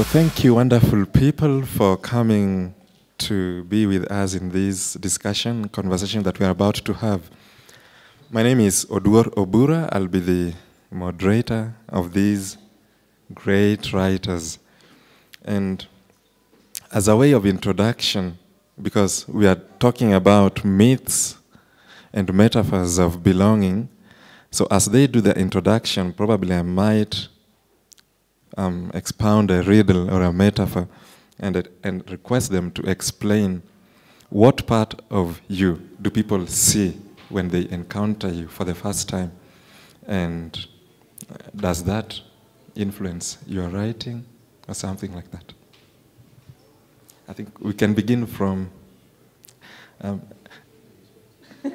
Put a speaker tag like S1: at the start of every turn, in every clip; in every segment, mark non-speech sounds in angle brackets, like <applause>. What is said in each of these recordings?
S1: So, thank you, wonderful people, for coming to be with us in this discussion, conversation that we are about to have. My name is Oduor Obura. I'll be the moderator of these great writers. And as a way of introduction, because we are talking about myths and metaphors of belonging, so as they do the introduction, probably I might um, expound a riddle or a metaphor and, and request them to explain what part of you do people see when they encounter you for the first time? And does that influence your writing or something like that? I think we can begin from. Um, <laughs>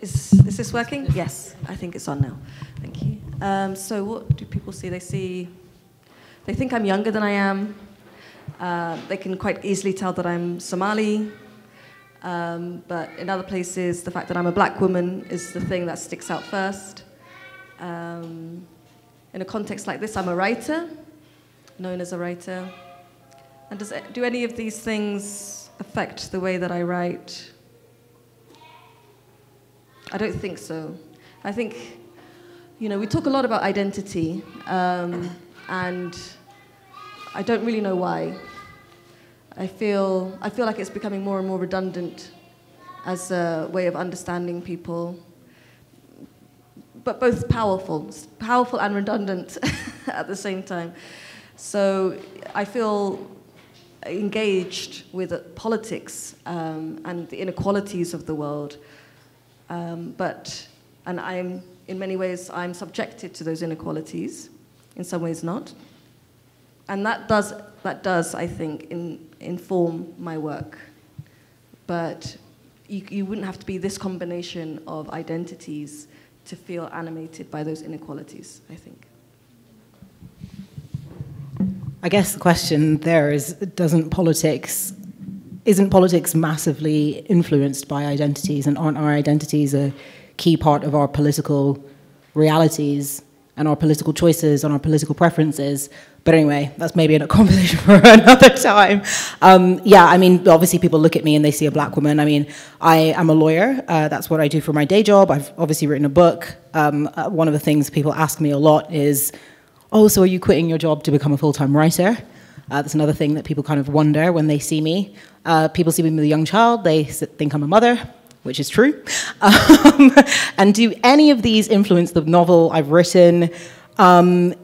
S2: Is, is this working? Yes, I think it's on now. Thank you. Um, so, what do people see? They see, they think I'm younger than I am. Uh, they can quite easily tell that I'm Somali. Um, but in other places, the fact that I'm a black woman is the thing that sticks out first. Um, in a context like this, I'm a writer, known as a writer. And does, do any of these things affect the way that I write? I don't think so. I think, you know, we talk a lot about identity, um, and I don't really know why. I feel, I feel like it's becoming more and more redundant as a way of understanding people, but both powerful, powerful and redundant <laughs> at the same time. So I feel engaged with politics um, and the inequalities of the world. Um, but, and I'm, in many ways, I'm subjected to those inequalities, in some ways not. And that does, that does I think, in, inform my work. But you, you wouldn't have to be this combination of identities to feel animated by those inequalities, I think.
S3: I guess the question there is doesn't politics isn't politics massively influenced by identities and aren't our identities a key part of our political realities and our political choices and our political preferences but anyway that's maybe a conversation <laughs> for another time. Um, yeah i mean obviously people look at me and they see a black woman. I mean i am a lawyer. Uh, that's what i do for my day job. I've obviously written a book. Um, uh, one of the things people ask me a lot is oh so are you quitting your job to become a full-time writer? Uh, that's another thing that people kind of wonder when they see me. Uh, people see me with a young child, they think I'm a mother, which is true. <laughs> Um, and do any of these influence the novel I've written? Um,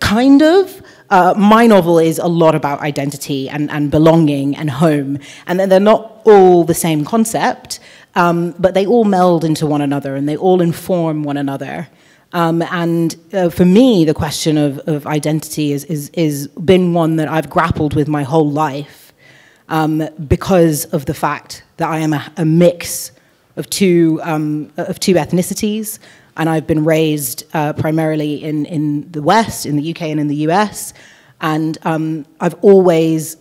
S3: kind of. Uh, my novel is a lot about identity and, and belonging and home, and then they're not all the same concept, um, but they all meld into one another and they all inform one another. Um, and uh, for me, the question of, of identity is, is, is been one that I've grappled with my whole life um, because of the fact that I am a, a mix of two, um, of two ethnicities. And I've been raised uh, primarily in, in the West, in the UK and in the US. And um, I've always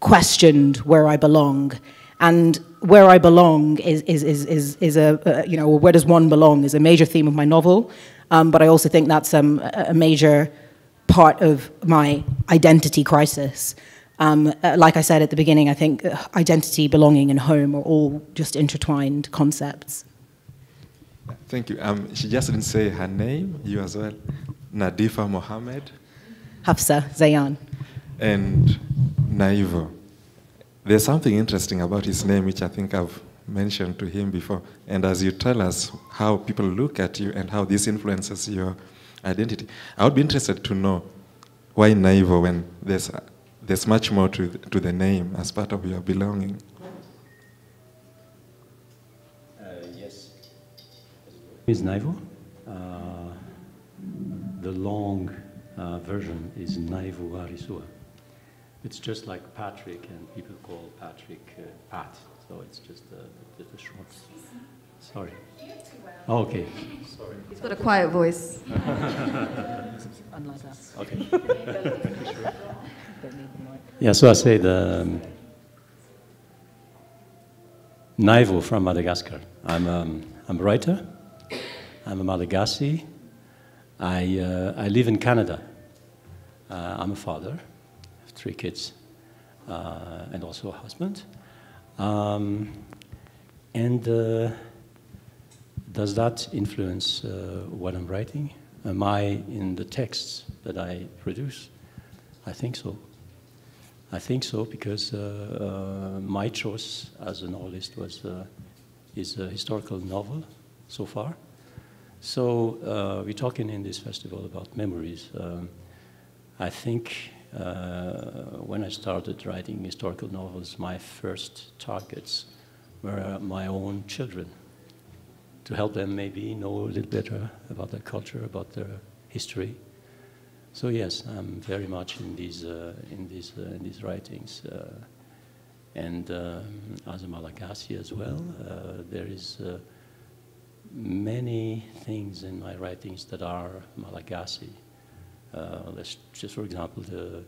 S3: questioned where I belong. And where I belong is, is, is, is, is a, uh, you know, where does one belong is a major theme of my novel. Um, but I also think that's um, a major part of my identity crisis. Um, uh, like I said at the beginning, I think uh, identity, belonging, and home are all just intertwined concepts.
S1: Thank you. Um, she just didn't say her name, you as well. Nadifa Mohamed.
S3: Hafsa Zayyan.
S1: And Naivo. There's something interesting about his name, which I think I've mentioned to him before. And as you tell us how people look at you and how this influences your identity, I would be interested to know why Naivo when there's, there's much more to, to the name as part of your belonging.
S4: Uh, yes. Is Naivo. Uh, the long uh, version is Naivo Arisua. It's just like Patrick, and people call Patrick uh, Pat. So it's just a, just a short. Sorry. Oh, okay.
S2: He's got a quiet voice.
S3: Unlike us. <laughs>
S4: Okay.
S3: Don't need the mic.
S4: Yeah, so I say the um, Naivo from Madagascar. I'm, um, I'm a writer. I'm a Malagasy. I, uh, I live in Canada. Uh, I'm a father. Have three kids uh, and also a husband. Um, and uh, does that influence uh, what I'm writing? Am I in the texts that I produce? I think so. I think so because uh, my choice as a novelist was is a historical novel so far. So uh, we're talking in this festival about memories. Um, I think uh, when I started writing historical novels, my first targets were my own children to help them maybe know a little better about their culture, about their history. So yes, I'm very much in these uh, in these uh, in these writings, uh, and um, as a Malagasy as well, uh, there is uh, many things in my writings that are Malagasy. Uh, let's just, for example, the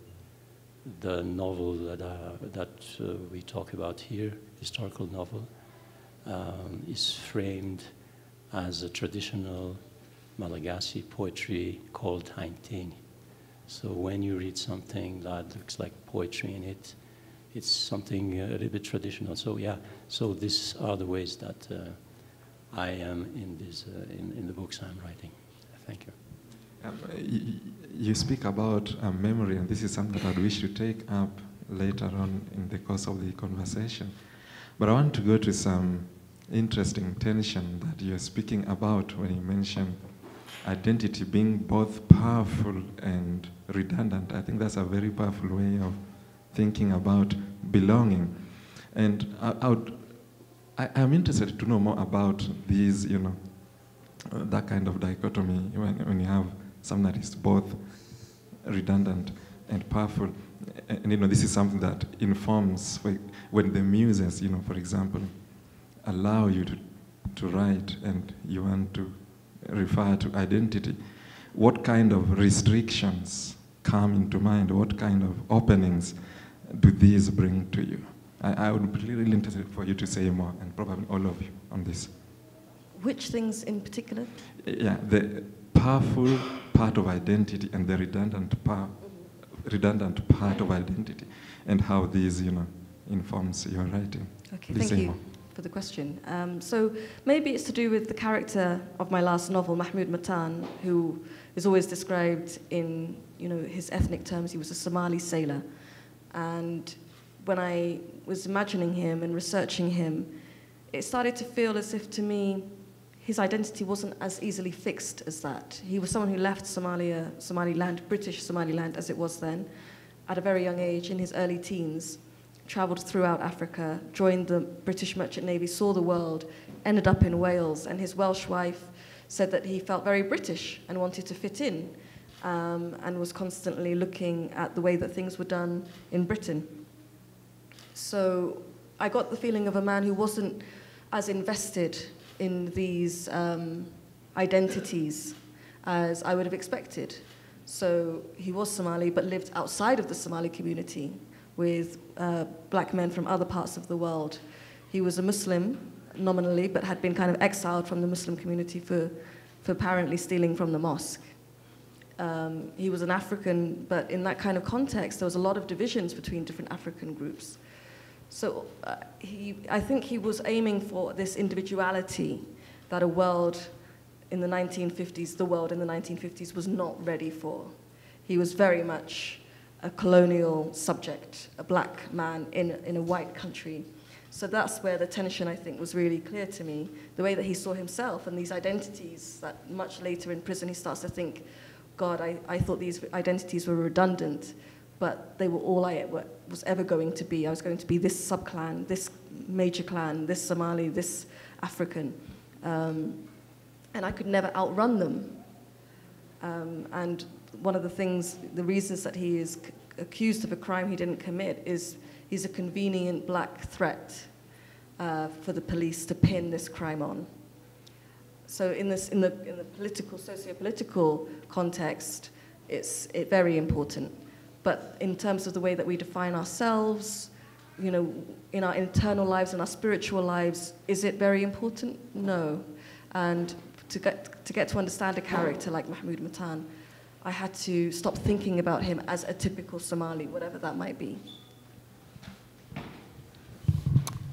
S4: the novel that uh, that uh, we talk about here, historical novel, um, is framed as a traditional Malagasy poetry called hainteny. So when you read something that looks like poetry in it, it's something a little bit traditional. So yeah, so these are the ways that uh, I am in, this, uh, in, in the books I'm writing. Thank you.
S1: Um, you speak about um, memory, and this is something that I wish to take up later on in the course of the conversation. But I want to go to some interesting tension that you're speaking about when you mention identity being both powerful and redundant. I think that's a very powerful way of thinking about belonging. And I, I would, I, I'm interested to know more about these, you know, uh, that kind of dichotomy when, when you have something that is both redundant and powerful. And, and, you know, this is something that informs when, when the muses, you know, for example, allow you to, to write and you want to refer to identity. What kind of restrictions come into mind? What kind of openings do these bring to you? I, I would be really interested for you to say more, and probably all of you, on this.
S2: Which things in particular?
S1: Yeah, the powerful part of identity and the redundant part, redundant part of identity, and how these, you know, informs your writing.
S2: Okay,
S1: Please
S2: thank you
S1: more.
S2: for the question. Um, so maybe it's to do with the character of my last novel, Mahmood Mattan, who is always described in you know his ethnic terms. He was a Somali sailor, and when I was imagining him and researching him, it started to feel as if to me his identity wasn't as easily fixed as that. He was someone who left Somalia, Somaliland, British Somaliland as it was then, at a very young age, in his early teens, traveled throughout Africa, joined the British Merchant Navy, saw the world, ended up in Wales, and his Welsh wife said that he felt very British and wanted to fit in, um, and was constantly looking at the way that things were done in Britain. So I got the feeling of a man who wasn't as invested in these um, identities as I would have expected. So he was Somali, but lived outside of the Somali community with uh, black men from other parts of the world. He was a Muslim nominally, but had been kind of exiled from the Muslim community for, for apparently stealing from the mosque. Um, he was an African, but in that kind of context, there was a lot of divisions between different African groups. So uh, he, I think he was aiming for this individuality that a world in the 1950s, the world in the 1950s was not ready for. He was very much a colonial subject, a black man in, in a white country. So that's where the tension, I think, was really clear to me. The way that he saw himself and these identities that much later in prison he starts to think, God, I, I thought these identities were redundant but they were all I was ever going to be. I was going to be this subclan, this major clan, this Somali, this African. Um, and I could never outrun them. Um, and one of the things, the reasons that he is accused of a crime he didn't commit is he's a convenient black threat uh, for the police to pin this crime on. So in this, in the, in the political, socio-political context, it's it very important. But in terms of the way that we define ourselves, you know, in our internal lives and our spiritual lives, is it very important? No. And to get to, get to understand a character like Mahmood Mattan, I had to stop thinking about him as a typical Somali, whatever that might be.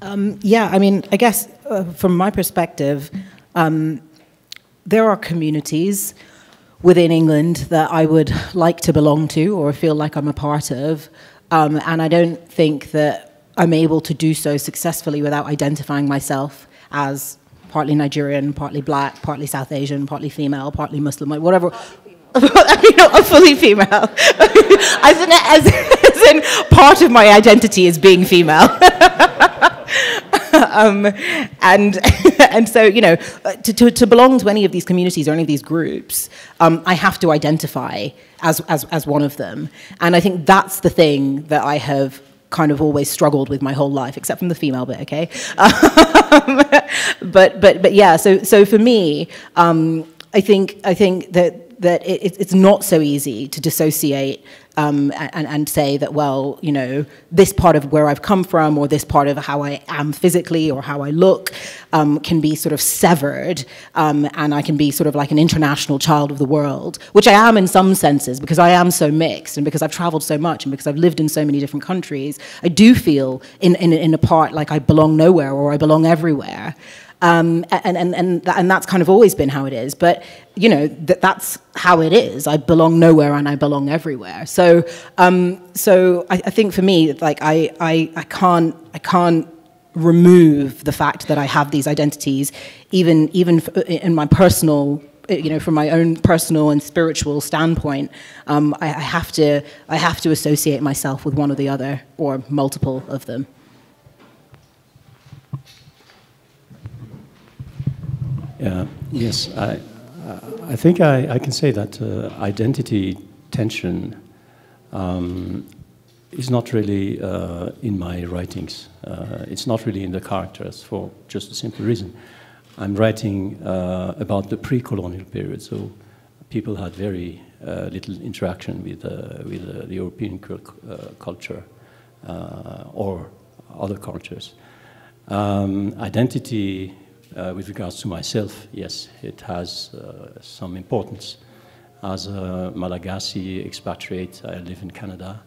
S3: Um, yeah, I mean, I guess uh, from my perspective, um, there are communities within England that I would like to belong to or feel like I'm a part of. Um, and I don't think that I'm able to do so successfully without identifying myself as partly Nigerian, partly black, partly South Asian, partly female, partly Muslim, like whatever. <laughs> you know, I'm fully female. <laughs> as, in, as, as in, part of my identity is being female. <laughs> <laughs> um, and <laughs> and so you know to, to, to, belong to any of these communities or any of these groups, um, I have to identify as, as as one of them, and I think that's the thing that I have kind of always struggled with my whole life, except from the female bit, okay? Um, <laughs> but but but yeah, so so for me, um, I think I think that that it, it's not so easy to dissociate um, and, and, say that, well, you know, this part of where I've come from or this part of how I am physically or how I look um, can be sort of severed um, and I can be sort of like an international child of the world, which I am in some senses because I am so mixed and because I've traveled so much and because I've lived in so many different countries. I do feel in, in, in a part like I belong nowhere or I belong everywhere. Um, and, and, and, and that's kind of always been how it is. But, you know, that, that's how it is. I belong nowhere and I belong everywhere. So, um, so I, I, think for me, like, I, I, I, can't, I can't remove the fact that I have these identities, even, even in my personal you know, from my own personal and spiritual standpoint, um, I, I, have to, I have to associate myself with one or the other, or multiple of them.
S4: Yeah, yes, I, I think I, I can say that uh, identity tension um, is not really uh, in my writings. Uh, it's not really in the characters for just a simple reason. I'm writing uh, about the pre-colonial period, so people had very uh, little interaction with, uh, with the European culture or other cultures. Um, identity uh, with regards to myself, yes, it has uh, some importance. As a Malagasy expatriate, I live in Canada.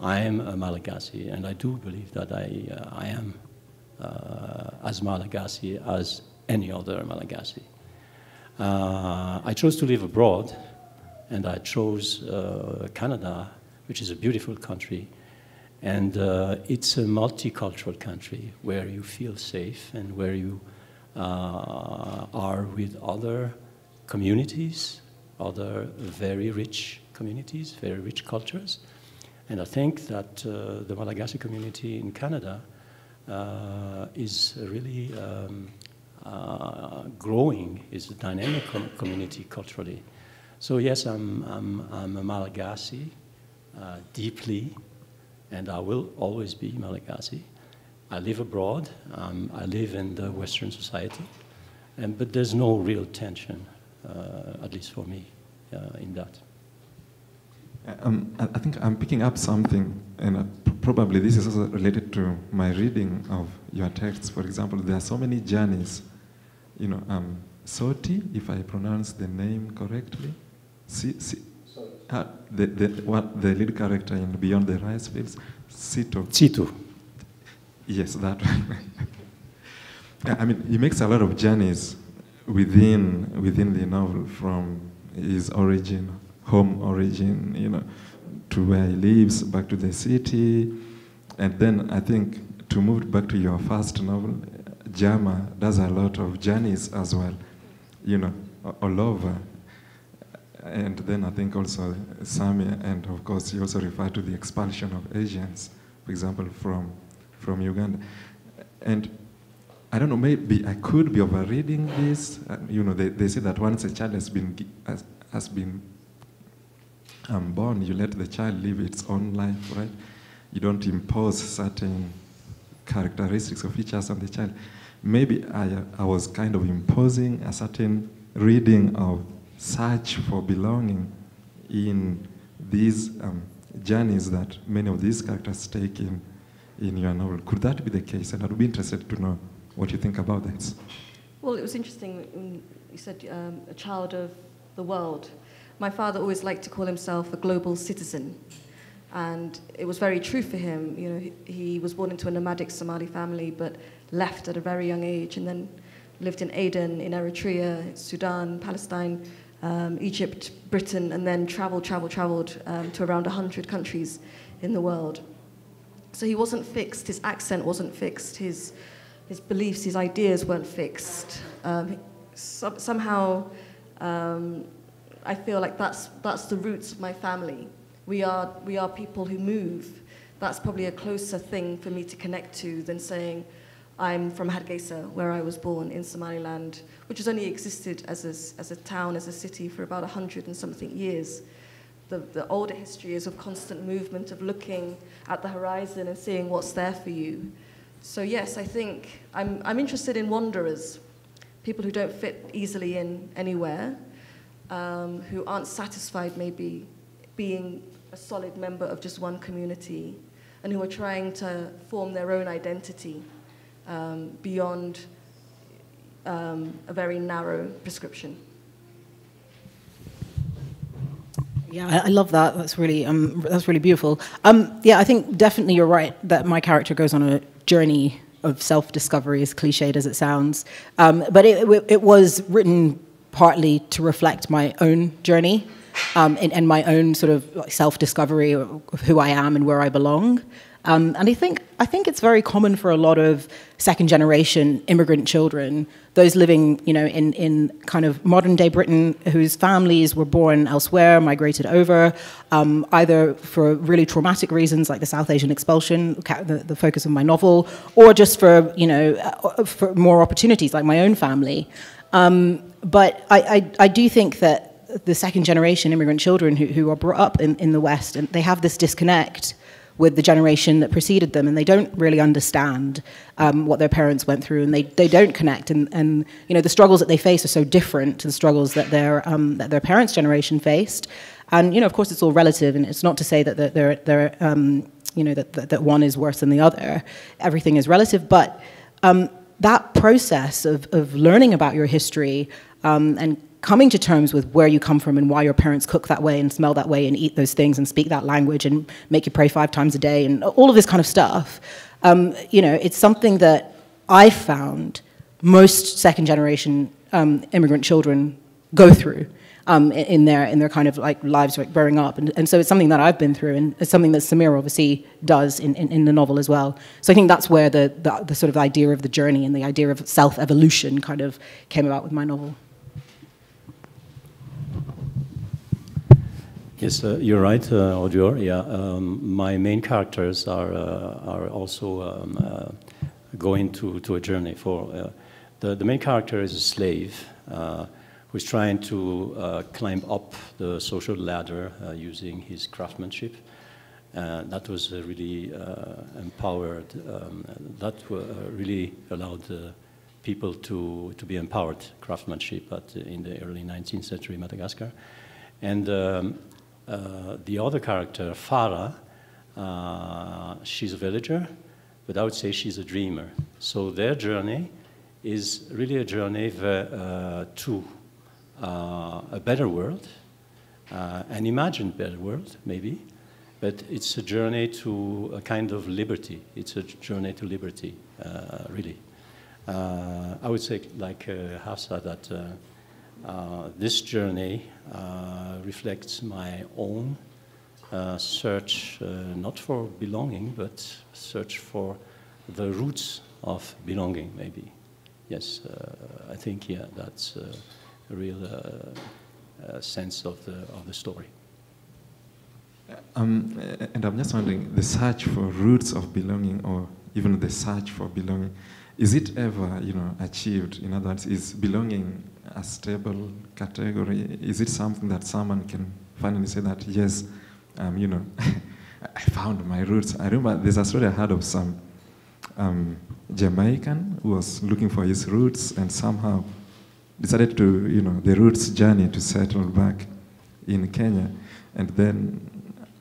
S4: I am a Malagasy, and I do believe that I, uh, I am uh, as Malagasy as any other Malagasy. Uh, I chose to live abroad, and I chose uh, Canada, which is a beautiful country, and it's a multicultural country where you feel safe and where you are with other communities, other very rich communities, very rich cultures. And I think that uh, the Malagasy community in Canada uh, is really um, uh, growing, is a dynamic com community culturally. So yes, I'm, I'm, I'm a Malagasy uh, deeply, and I will always be Malagasy. I live abroad. Um, I live in the Western society, and but there's no real tension, uh, at least for me, uh, in that.
S1: Um, I think I'm picking up something, and uh, probably this is also related to my reading of your texts. For example, there are so many journeys. You know, um, Soti, if I pronounce the name correctly, si, si, uh, the, the, what, the lead character in Beyond the Rice Fields, Tsito.
S4: Tsito.
S1: Yes, that. <laughs> I mean, he makes a lot of journeys within within the novel from his origin, home origin, you know, to where he lives, back to the city, and then I think to move back to your first novel, Jama does a lot of journeys as well, you know, all over. And then I think also Samia, and of course you also refer to the expulsion of Asians, for example, from from Uganda. And I don't know, maybe I could be overreading this. Uh, you know, they, they say that once a child has been, has, has been um, born, you let the child live its own life, right? You don't impose certain characteristics or features on the child. maybe I, I was kind of imposing a certain reading of search for belonging in these um, journeys that many of these characters take in, in your novel. Could that be the case? And I'd be interested to know what you think about that.
S2: Well, it was interesting you said um, a child of the world. My father always liked to call himself a global citizen. And it was very true for him. You know, he, he was born into a nomadic Somali family, but left at a very young age, and then lived in Aden, in Eritrea, Sudan, Palestine, um, Egypt, Britain, and then traveled, traveled, traveled um, to around 100 countries in the world. So he wasn't fixed, his accent wasn't fixed, his, his beliefs, his ideas weren't fixed. Um, so, somehow, um, I feel like that's, that's the roots of my family. We are, we are people who move. That's probably a closer thing for me to connect to than saying, I'm from Hargeisa, where I was born in Somaliland, which has only existed as a, as a town, as a city for about 100 and something years. The, the older history is of constant movement, of looking at the horizon and seeing what's there for you. So, yes, I think I'm, I'm interested in wanderers, people who don't fit easily in anywhere, um, who aren't satisfied maybe being a solid member of just one community, and who are trying to form their own identity um, beyond um, a very narrow prescription.
S3: Yeah, I, I love that. That's really um, that's really beautiful. Um, yeah, I think definitely you're right that my character goes on a journey of self-discovery, as cliched as it sounds. Um, but it, it, it, was written partly to reflect my own journey um, and, and, my own sort of self-discovery of who I am and where I belong. Um, and I think, I think it's very common for a lot of second generation immigrant children, those living you know, in, in kind of modern day Britain whose families were born elsewhere, migrated over, um, either for really traumatic reasons like the South Asian expulsion, the, the focus of my novel, or just for, you know, uh, for more opportunities like my own family. Um, but I, I, I do think that the second generation immigrant children who, who are brought up in, in the West, and they have this disconnect with the generation that preceded them, and they don't really understand um, what their parents went through, and they, they don't connect. And, and you know the struggles that they face are so different to the struggles that their um, that their parents' generation faced. And you know, of course, it's all relative, and it's not to say that they're, they're um, you know that, that, that one is worse than the other. Everything is relative, but um, that process of, of learning about your history um, and coming to terms with where you come from and why your parents cook that way and smell that way and eat those things and speak that language and make you pray five times a day and all of this kind of stuff. Um, you know, it's something that I found most second generation um, immigrant children go through um, in their in their kind of like lives like growing up, and, and so it's something that I've been through, and it's something that Sameer obviously does in, in, in the novel as well. So I think that's where the, the, the sort of idea of the journey and the idea of self evolution kind of came about with my novel.
S4: Yes, uh, you're right, uh. Yeah, um, my main characters are uh, are also um, uh, going to, to a journey. For uh, the the main character is a slave uh, who's trying to climb up the social ladder using his craftsmanship. that was really empowered. Um, that really allowed people to to be empowered craftsmanship at, in the early 19th century Madagascar. And um, the other character, Fara, uh, she's a villager, but I would say she's a dreamer. So their journey is really a journey uh, to uh, a better world, uh, an imagined better world, maybe, but it's a journey to a kind of liberty. It's a journey to liberty, really. I would say, like Hafsa, that uh, this journey uh, reflects my own uh, search, not for belonging, but search for the roots of belonging, maybe. Yes, I think, yeah, that's a real sense of the, of the story.
S1: Um, and I'm just wondering, the search for roots of belonging, or even the search for belonging, is it ever, you know, achieved? In other words, is belonging a stable category? Is it something that someone can finally say that, yes, um, you know, <laughs> I found my roots? I remember there's a story I heard of some um, Jamaican who was looking for his roots and somehow decided to, you know, the roots journey to settle back in Kenya. And then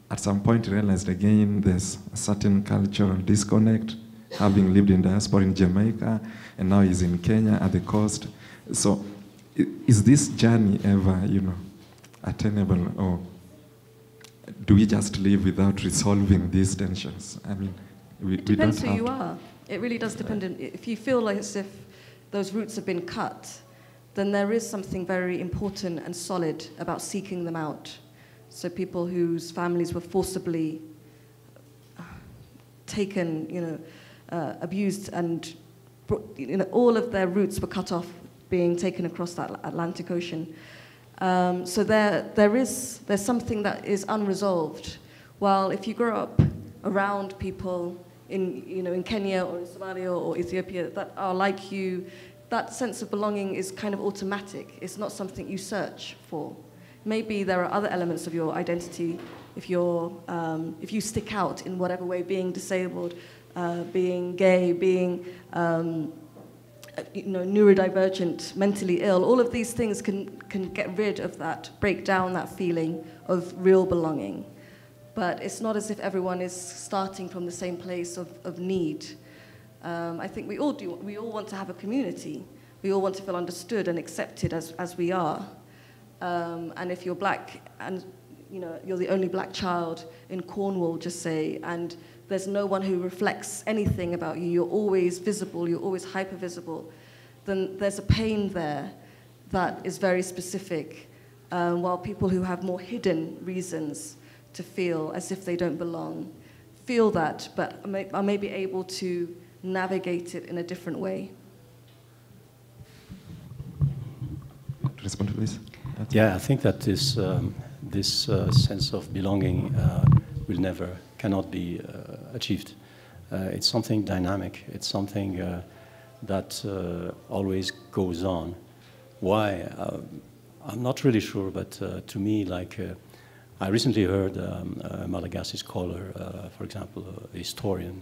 S1: at some point realized again there's a certain cultural disconnect, having lived in diaspora in Jamaica, and now he's in Kenya at the coast. So is this journey ever, you know, attainable or do we just live without resolving these tensions? I mean, we,
S2: it depends who you are. It really does depend. On, if you feel like as if those roots have been cut, then there is something very important and solid about seeking them out. So people whose families were forcibly uh, taken, you know, uh, abused, and you know, all of their roots were cut off, being taken across that Atlantic Ocean. Um, so there, there is there's something that is unresolved. While if you grow up around people in, you know, in Kenya or in Somalia or Ethiopia that are like you, that sense of belonging is kind of automatic. It's not something you search for. Maybe there are other elements of your identity if, you're, um, if you stick out in whatever way, being disabled, uh, being gay, being um, you know, neurodivergent, mentally ill, all of these things can, can get rid of that, break down that feeling of real belonging. But it's not as if everyone is starting from the same place of, of need. Um, I think we all do, we all want to have a community. We all want to feel understood and accepted as, as we are. Um, and if you're black and you know, you're the only black child in Cornwall, just say, and there's no one who reflects anything about you, you're always visible, you're always hyper visible, then there's a pain there that is very specific. Um, while people who have more hidden reasons to feel as if they don't belong feel that, but are maybe able to navigate it in a different way.
S1: Respond to this?
S4: Yeah, I think that this, um, this uh, sense of belonging uh, will never, cannot be uh, achieved. Uh, it's something dynamic. It's something uh, that always goes on. Why? I'm not really sure, but to me, like, I recently heard um, a Malagasy scholar, uh, for example, a historian,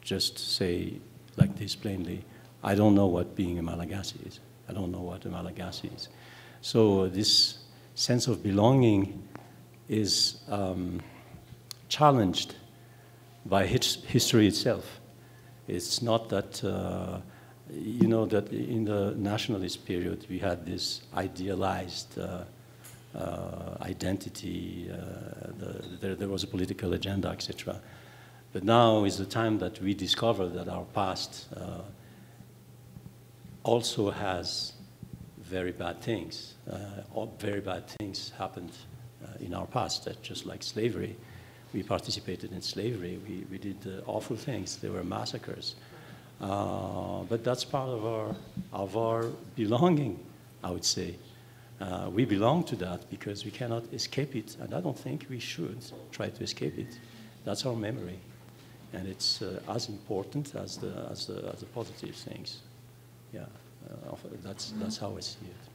S4: just say like this plainly, I don't know what being a Malagasy is. I don't know what a Malagasy is. So this sense of belonging is um, challenged by his history itself. It's not that, uh, you know, that in the nationalist period we had this idealized uh, uh, identity, uh, the, there, there, was a political agenda, etc. But now is the time that we discover that our past uh, also has very bad things. all very bad things happened in our past, just like slavery we participated in slavery. We, we did uh, awful things. There were massacres. Uh, but that's part of our, of our belonging, I would say. Uh, we belong to that because we cannot escape it, and I don't think we should try to escape it. That's our memory, and it's uh, as important as the, as, the, as the positive things. Yeah, uh, that's, that's how I see it.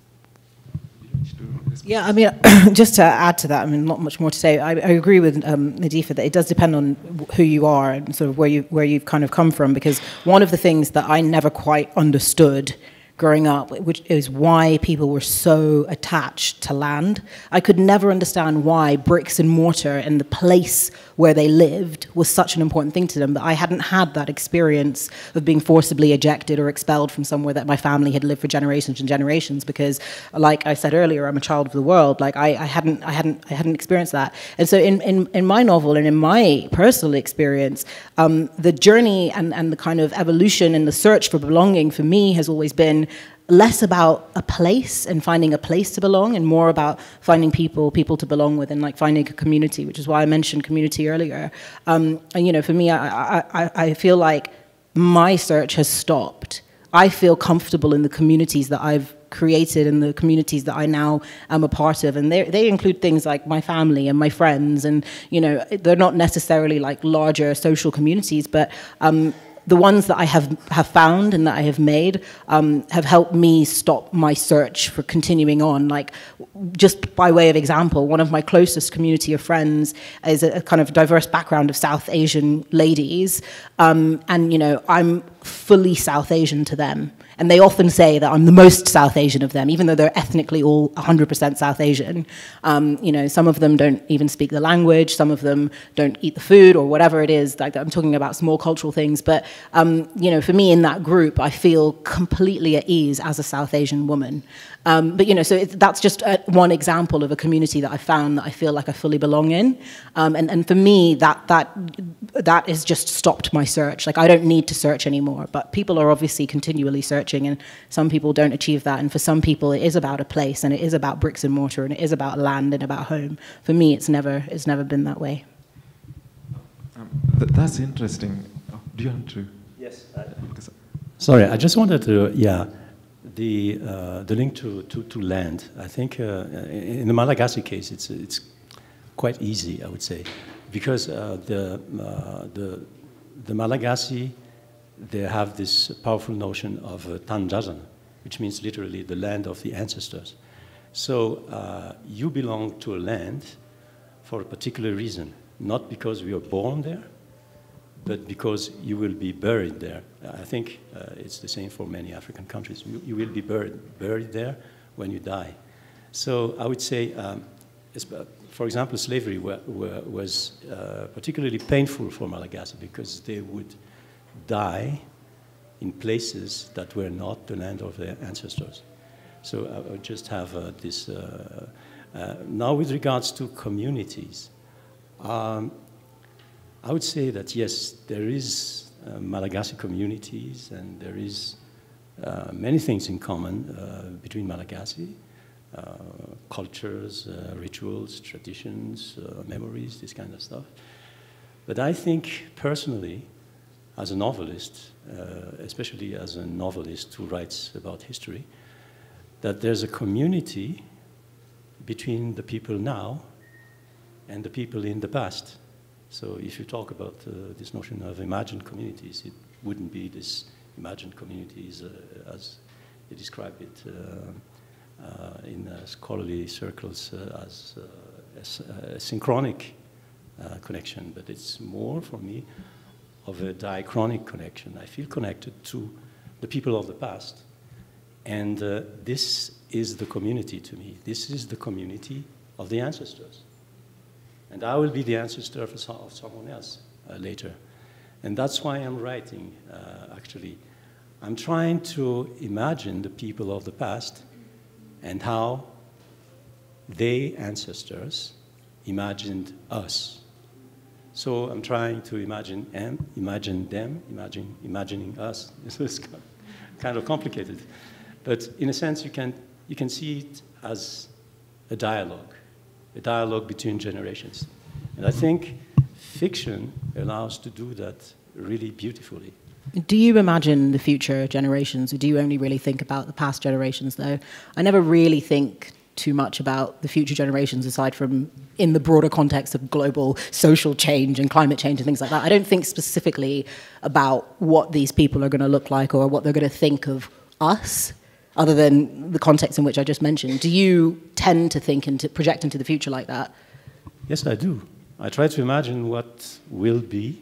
S3: Yeah, I mean, <clears throat> just to add to that, I mean, not much more to say. I, I agree with um, Nadifa that it does depend on who you are and sort of where you where you've kind of come from. Because one of the things that I never quite understood growing up, which is why people were so attached to land. I could never understand why bricks and mortar and the place where they lived was such an important thing to them. that I hadn't had that experience of being forcibly ejected or expelled from somewhere that my family had lived for generations and generations. Because, like I said earlier, I'm a child of the world. Like I, I hadn't, I hadn't, I hadn't experienced that. And so, in in, in my novel and in my personal experience, um, the journey and and the kind of evolution and the search for belonging for me has always been less about a place and finding a place to belong and more about finding people people to belong with and like finding a community which is why i mentioned community earlier um, and you know for me I, I, I feel like my search has stopped i feel comfortable in the communities that i've created and the communities that I now am a part of. And they, they include things like my family and my friends. And, you know, they're not necessarily like larger social communities, but um, the ones that I have, have found and that I have made um, have helped me stop my search for continuing on. Like, just by way of example, one of my closest community of friends is a, a kind of diverse background of South Asian ladies. Um, and, you know, I'm fully South Asian to them. And they often say that I'm the most South Asian of them, even though they're ethnically all 100% South Asian. Um, you know, some of them don't even speak the language, some of them don't eat the food or whatever it is. Like I'm talking about small cultural things, but um, you know, for me in that group, I feel completely at ease as a South Asian woman. Um, but you know, so it, that's just a, one example of a community that I found that I feel like I fully belong in. Um, and, and for me, that that that has just stopped my search. Like I don't need to search anymore. But people are obviously continually searching, and some people don't achieve that. And for some people, it is about a place, and it is about bricks and mortar, and it is about land and about home. For me, it's never it's never been that way.
S1: Um, th that's interesting. Oh, do you want to?
S4: Yes. I, sorry, I just wanted to, yeah the, uh, the link to, to, to, land, I think uh, in the Malagasy case, it's, it's quite easy, I would say, because uh, the, uh, the, the Malagasy, they have this powerful notion of uh, tanindrazana, which means literally the land of the ancestors. So uh, you belong to a land for a particular reason, not because we were born there, but because you will be buried there. I think uh, it's the same for many African countries. You, you, will be buried, buried there when you die. So I would say, um, uh, for example, slavery were, were, was uh, particularly painful for Malagasy because they would die in places that were not the land of their ancestors. So I would just have uh, this. Uh, uh, now, with regards to communities, um, I would say that yes, there is uh, Malagasy communities and there is uh, many things in common uh, between Malagasy, uh, cultures, uh, rituals, traditions, uh, memories, this kind of stuff. But I think personally, as a novelist, especially as a novelist who writes about history, that there's a community between the people now and the people in the past. So if you talk about uh, this notion of imagined communities, it wouldn't be this imagined communities uh, as they describe it uh, uh in uh, scholarly circles uh, as a, a, synchronic connection, but it's more for me of a diachronic connection. I feel connected to the people of the past, and this is the community to me. This is the community of the ancestors. And I will be the ancestor of, of someone else uh, later. And that's why I'm writing, uh, actually. I'm trying to imagine the people of the past and how they ancestors imagined us. So I'm trying to imagine them, imagine them, imagine, imagining us. <laughs> it's kind of complicated. But in a sense, you can, you can see it as a dialogue a dialogue between generations. And I think fiction allows to do that really beautifully.
S3: Do you imagine the future generations, or do you only really think about the past generations, though? I never really think too much about the future generations aside from in the broader context of global social change and climate change and things like that. I don't think specifically about what these people are going to look like or what they're going to think of us other than the context in which I just mentioned. Do you tend to think and to project into the future like that?
S4: Yes, I do. I try to imagine what will be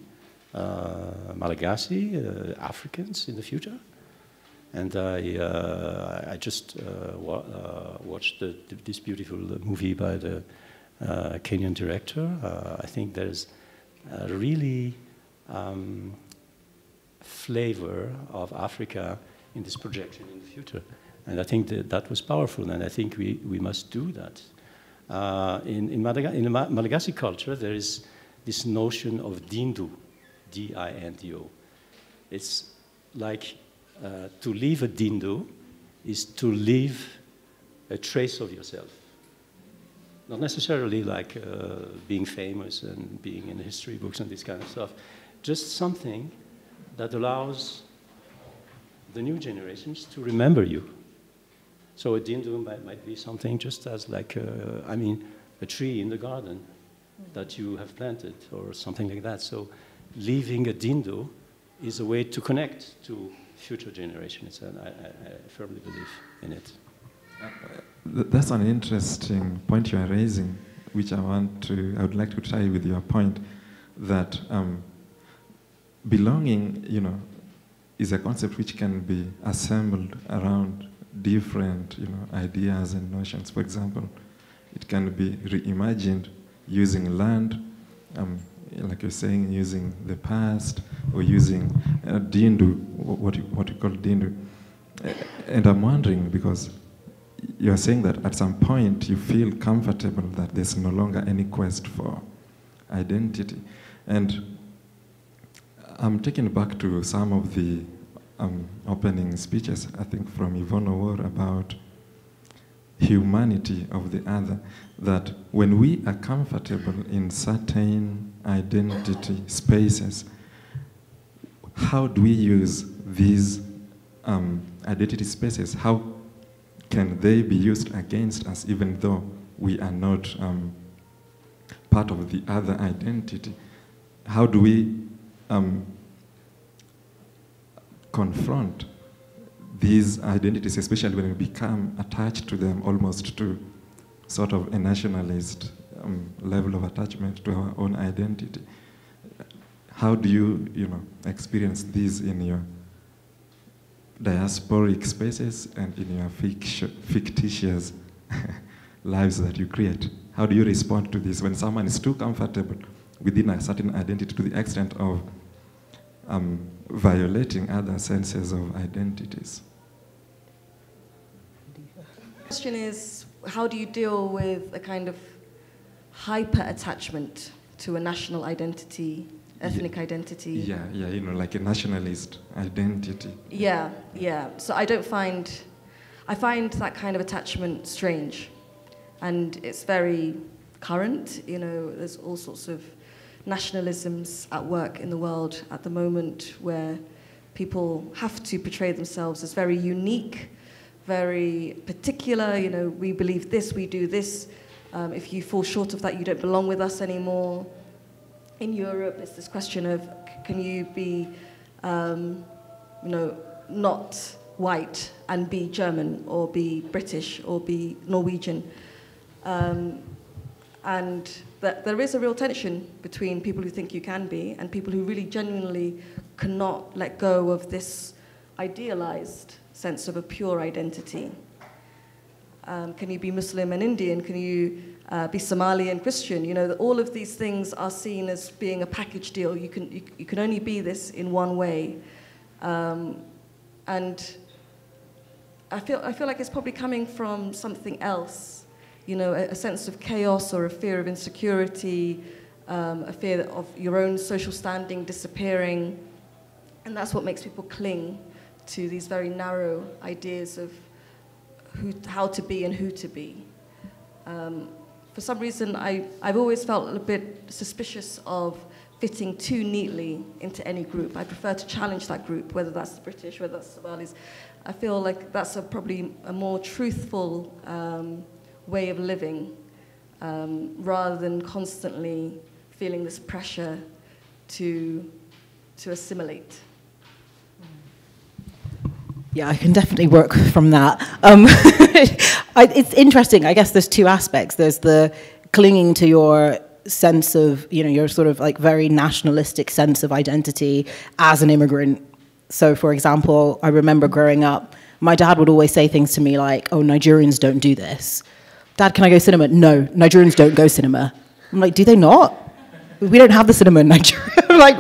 S4: uh, Malagasy, uh, Africans in the future. And I, uh, I just uh, wa uh, watched the, this beautiful movie by the uh, Kenyan director. I think there's a really um, flavor of Africa in this projection in the future. And I think that, that was powerful, and I think we, we must do that. Uh, in, in, Madaga in Malagasy culture, there is this notion of dindo, D-I-N-D-O. It's like uh, to leave a dindo is to leave a trace of yourself. Not necessarily like uh, being famous and being in history books and this kind of stuff, just something that allows the new generations to remember you. So a dindo might, might be something just as like, uh, I mean, a tree in the garden that you have planted or something like that. So leaving a dindo is a way to connect to future generations. And I, I, I firmly believe in it.
S1: That's an interesting point you are raising, which I want to, I would like to tie with your point that um, belonging, you know, is a concept which can be assembled around different, you know, ideas and notions. For example, it can be reimagined using land, um, like you're saying, using the past, or using uh, dindo, what you, what you call dindo. And I'm wondering because you're saying that at some point you feel comfortable that there's no longer any quest for identity. And I'm taken back to some of the um, opening speeches, I think from Yvonne Owuor about humanity of the other, that when we are comfortable in certain identity spaces, how do we use these um, identity spaces? How can they be used against us even though we are not um, part of the other identity? How do we um, confront these identities, especially when we become attached to them almost to sort of a nationalist um, level of attachment to our own identity. How do you, you know, experience these in your diasporic spaces and in your fictitious <laughs> lives that you create? How do you respond to this when someone is too comfortable within a certain identity to the extent of um, violating other senses of identities?
S2: The question is, how do you deal with a kind of hyper attachment to a national identity, ethnic
S1: yeah.
S2: identity?
S1: Yeah, yeah, you know, like a nationalist identity.
S2: Yeah, yeah. So I don't find, I find that kind of attachment strange. And it's very current, you know, there's all sorts of nationalisms at work in the world at the moment where people have to portray themselves as very unique, very particular. You know, we believe this, we do this. Um, if you fall short of that, you don't belong with us anymore. In Europe, it's this question of can you be, um, you know, not white and be German or be British or be Norwegian. Um, and that there is a real tension between people who think you can be and people who really genuinely cannot let go of this idealized sense of a pure identity. Um, can you be Muslim and Indian? Can you uh, be Somali and Christian? You know, all of these things are seen as being a package deal. You can, you, you can only be this in one way. Um, and I feel, I feel like it's probably coming from something else you know, a, a sense of chaos or a fear of insecurity, um, a fear of your own social standing disappearing. And that's what makes people cling to these very narrow ideas of who, how to be and who to be. Um, for some reason, I, I've always felt a bit suspicious of fitting too neatly into any group. I prefer to challenge that group, whether that's the British, whether that's the Somalis. I feel like that's a, probably a more truthful um, way of living um, rather than constantly feeling this pressure to, to assimilate.
S3: Yeah, I can definitely work from that. Um, <laughs> I, it's interesting. I guess there's two aspects. There's the clinging to your sense of, you know, your sort of like very nationalistic sense of identity as an immigrant. So, for example, I remember growing up, my dad would always say things to me like, oh, Nigerians don't do this. Dad, can I go cinema? No, Nigerians don't go cinema. I'm like, do they not? We don't have the cinema in Nigeria. <laughs> Like,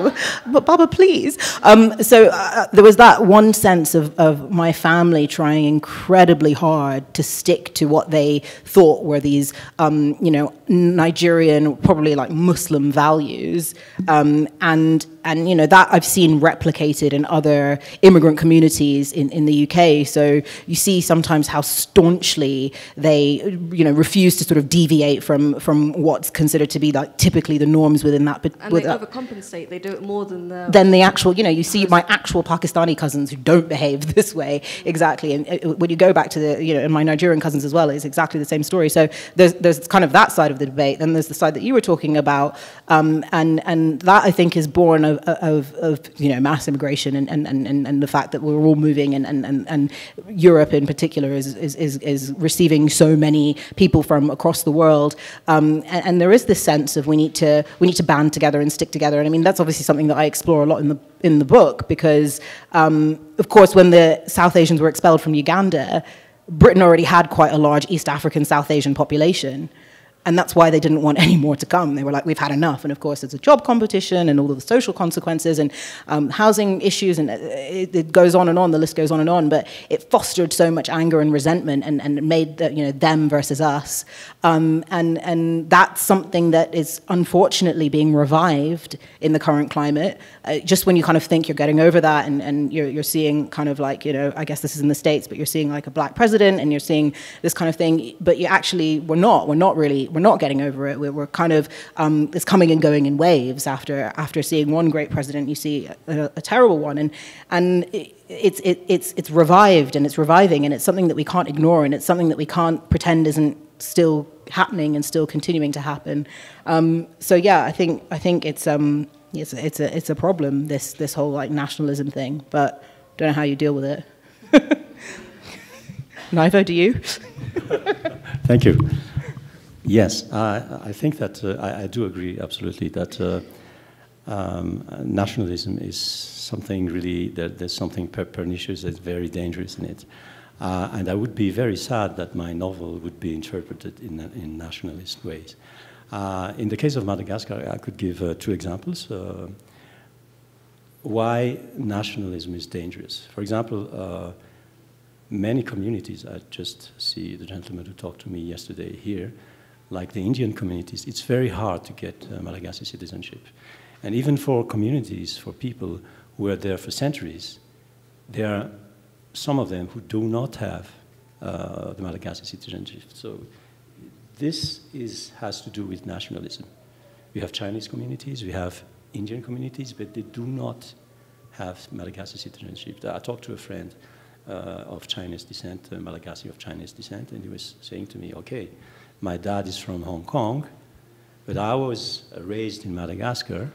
S3: but Baba, please. Um, so uh, there was that one sense of, of my family trying incredibly hard to stick to what they thought were these, um, you know, Nigerian, probably like Muslim values. Um, and and you know that I've seen replicated in other immigrant communities in, in the UK. So you see sometimes how staunchly they you know refuse to sort of deviate from from what's considered to be like typically the norms within that.
S2: And they overcompensate state. They do it more than the.
S3: Than the actual, you know, you see my actual Pakistani cousins who don't behave <laughs> this way exactly. And uh, when you go back to the, you know, and my Nigerian cousins as well, it's exactly the same story. So there's, there's kind of that side of the debate. Then there's the side that you were talking about. Um, and, and that I think is born of, of, of you know, mass immigration and, and, and, and the fact that we're all moving and, and, and, and Europe in particular is, is, is, is receiving so many people from across the world. Um, and, and there is this sense of we need to, we need to band together and stick together. And I mean, that's obviously something that I explore a lot in the, in the book because, um, of course, when the South Asians were expelled from Uganda, Britain already had quite a large East African South Asian population. And that's why they didn't want any more to come. They were like, we've had enough. And of course, there's a job competition and all of the social consequences and um, housing issues, and it, it, goes on and on, the list goes on and on. But it fostered so much anger and resentment and, and made the, you know, them versus us. Um, and, and that's something that is unfortunately being revived in the current climate. Uh, just when you kind of think you're getting over that and, and you're, you're seeing kind of like, you know, I guess this is in the States, but you're seeing like a black president and you're seeing this kind of thing, but you actually, we're not, we're not really, we're not getting over it. We're, we're kind of, um, it's coming and going in waves. After, after seeing one great president, you see a, a terrible one. And, and it, it's, it, it's, it's revived and it's reviving and it's something that we can't ignore and it's something that we can't pretend isn't still happening and still continuing to happen. Um, so yeah, I think, I think it's, um, it's, it's, a, it's a problem, this, this whole like nationalism thing, but don't know how you deal with it. <laughs> Naivo, do you?
S4: Thank you. Yes, I, I think that uh, I, I, do agree absolutely that uh, um, nationalism is something really, that there's something pernicious that's very dangerous in it. Uh, and I would be very sad that my novel would be interpreted in, in nationalist ways. Uh, in the case of Madagascar, I could give uh, two examples. Uh, why nationalism is dangerous. For example, many communities, I just see the gentleman who talked to me yesterday here, like the Indian communities, it's very hard to get uh, Malagasy citizenship. And even for communities, for people who are there for centuries, there are some of them who do not have uh, the Malagasy citizenship. So this is, has to do with nationalism. We have Chinese communities, we have Indian communities, but they do not have Malagasy citizenship. I talked to a friend uh, of Chinese descent, uh, Malagasy of Chinese descent, and he was saying to me, okay, my dad is from Hong Kong, but I was raised in Madagascar,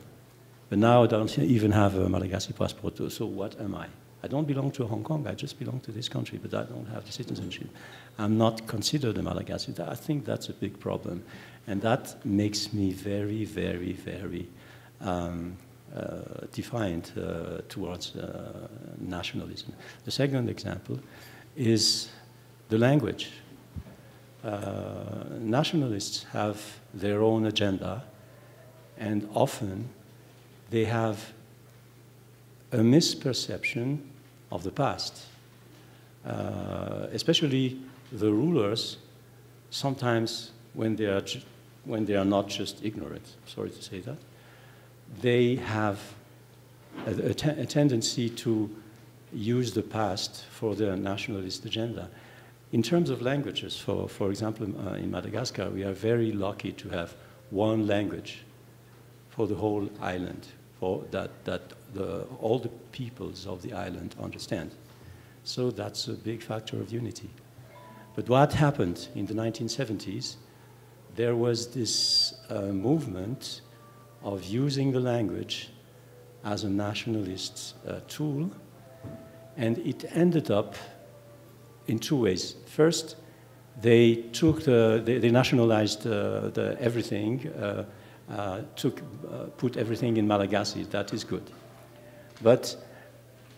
S4: but now I don't even have a Malagasy passport, so what am I? I don't belong to Hong Kong, I just belong to this country, but I don't have the citizenship. I'm not considered a Malagasy. I think that's a big problem. And that makes me very, very, very um, uh, defiant uh, towards uh, nationalism. The second example is the language. Uh, nationalists have their own agenda, and often they have a misperception of the past. Uh, especially the rulers, sometimes when they, are when they are not just ignorant, sorry to say that, they have a, a, a tendency to use the past for their nationalist agenda. In terms of languages, for, for example, uh, in Madagascar, we are very lucky to have one language for the whole island, for that, that the, all the peoples of the island understand. So that's a big factor of unity. But what happened in the 1970s, there was this uh, movement of using the language as a nationalist uh, tool, and it ended up in two ways. First, they took the, they, they nationalized uh, the everything, uh, uh, took, uh, put everything in Malagasy. That is good. But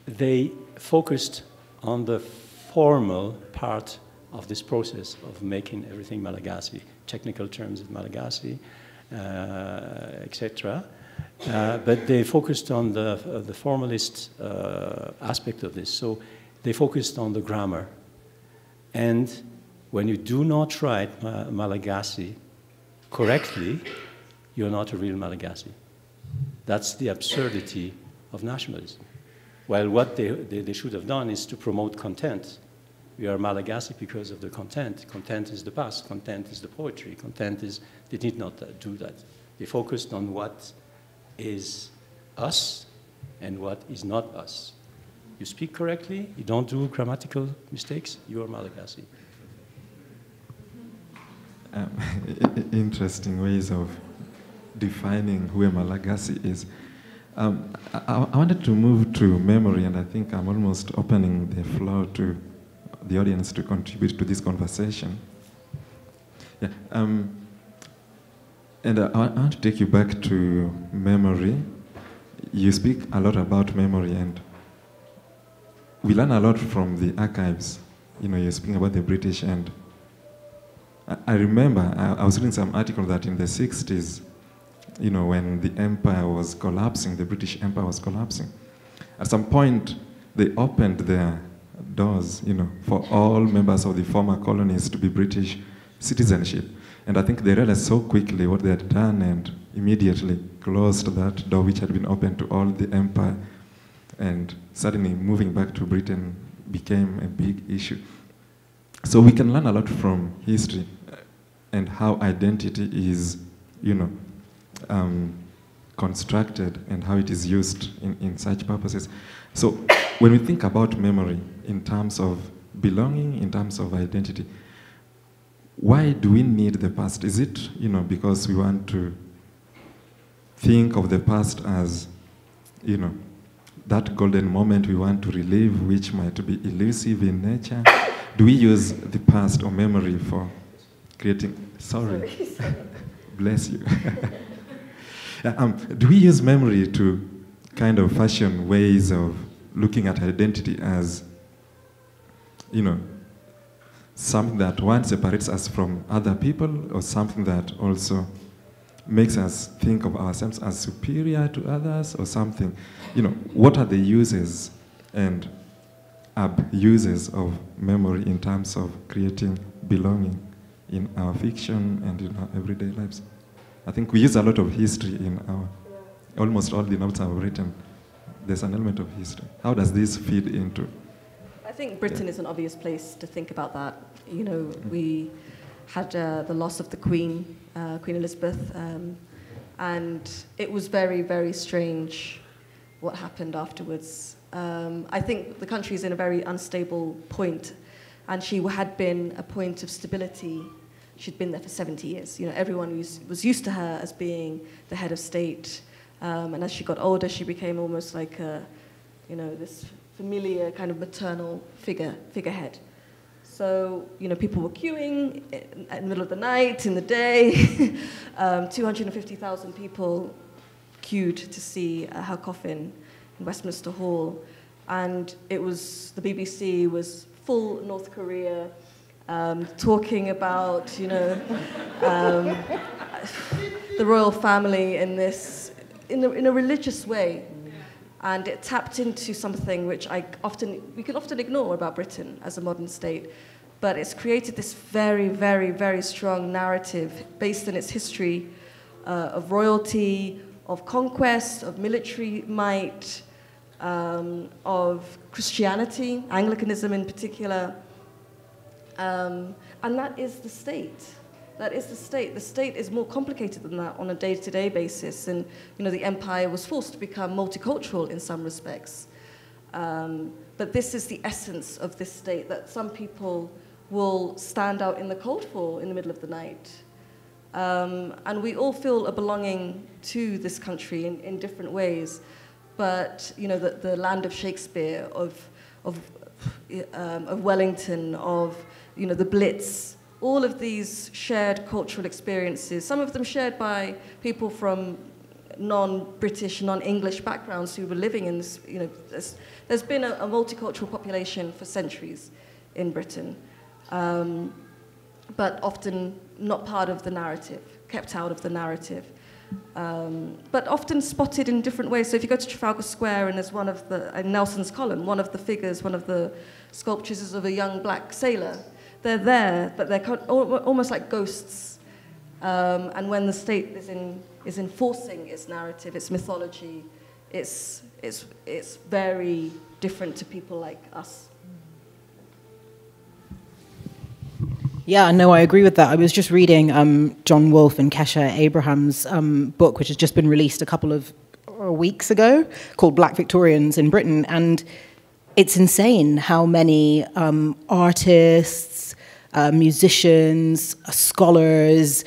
S4: they focused on the formal part of this process of making everything Malagasy, technical terms Malagasy, uh, etc. Uh, but they focused on the, uh, the formalist uh, aspect of this. So they focused on the grammar and when you do not write Malagasy correctly, you're not a real Malagasy. That's the absurdity of nationalism. Well, what they, they, they, should have done is to promote content. We are Malagasy because of the content. Content is the past, content is the poetry, content is, they did not uh, do that. They focused on what is us and what is not us. You speak correctly, you don't do grammatical mistakes, you are Malagasy.
S1: Um, <laughs> interesting ways of defining who a Malagasy is. Um, I, I, wanted to move to memory, and I think I'm almost opening the floor to the audience to contribute to this conversation. Yeah, um, and I, I want to take you back to memory. You speak a lot about memory, and we learn a lot from the archives. You know, you're speaking about the British, and I, I remember I, I was reading some article that in the 60s, you know, when the empire was collapsing, the British Empire was collapsing, at some point they opened their doors, you know, for all members of the former colonies to be British citizenship. And I think they realized so quickly what they had done and immediately closed that door which had been open to all the empire. And suddenly moving back to Britain became a big issue. So we can learn a lot from history and how identity is, you know, um, constructed and how it is used in, in such purposes. So when we think about memory in terms of belonging, in terms of identity, why do we need the past? Is it, you know, because we want to think of the past as, you know, that golden moment we want to relive, which might be elusive in nature? Do we use the past or memory for creating? Sorry, sorry. <laughs> bless you. <laughs> um, do we use memory to kind of fashion ways of looking at identity as, you know, something that one separates us from other people or something that also makes us think of ourselves as superior to others or something. You know, what are the uses and abuses of memory in terms of creating belonging in our fiction and in our everyday lives? I think we use a lot of history in our, almost all the novels I've written. There's an element of history. How does this feed into I
S2: think Britain yeah. is an obvious place to think about that. You know, mm-hmm. we had uh, the loss of the Queen, uh, Queen Elizabeth, um, and it was very, very strange what happened afterwards. Um, I think the country is in a very unstable point, and she had been a point of stability. She'd been there for 70 years. You know, everyone was, was used to her as being the head of state, um, and as she got older, she became almost like a, you know, this familiar kind of maternal figure, figurehead. So, you know, people were queuing in, the middle of the night, in the day. <laughs> um, 250,000 people queued to see uh, her coffin in Westminster Hall. And it was, the BBC was full North Korea, um, talking about, you know, um, <laughs> the royal family in this, in a, in a religious way and it tapped into something which I often, we can often ignore about Britain as a modern state, but it's created this very, very, very strong narrative based on its history uh, of royalty, of conquest, of military might, um, of Christianity, Anglicanism in particular, um, and that is the state. That is the state. The state is more complicated than that on a day-to-day basis. And you know, the empire was forced to become multicultural in some respects. Um, but this is the essence of this state that some people will stand out in the cold for in the middle of the night. Um, and we all feel a belonging to this country in, in different ways. But you know, the, the land of Shakespeare, of, of, um, of Wellington, of you know, the Blitz, all of these shared cultural experiences, some of them shared by people from non-British, non-English backgrounds who were living in this, you know, there's, been a, a, multicultural population for centuries in Britain, um, but often not part of the narrative, kept out of the narrative. Um, but often spotted in different ways. So if you go to Trafalgar Square and there's one of the, in Nelson's column, one of the figures, one of the sculptures is of a young black sailor they're there, but they're almost like ghosts. Um, and when the state is, in, is enforcing its narrative, its mythology, it's, it's, it's very different to people like us.
S3: Yeah, no, I agree with that. I was just reading um, John Woolf and Keisha Abraham's um, book, which has just been released a couple of weeks ago called Black Victorians in Britain, and it's insane how many um, artists, uh, musicians, scholars,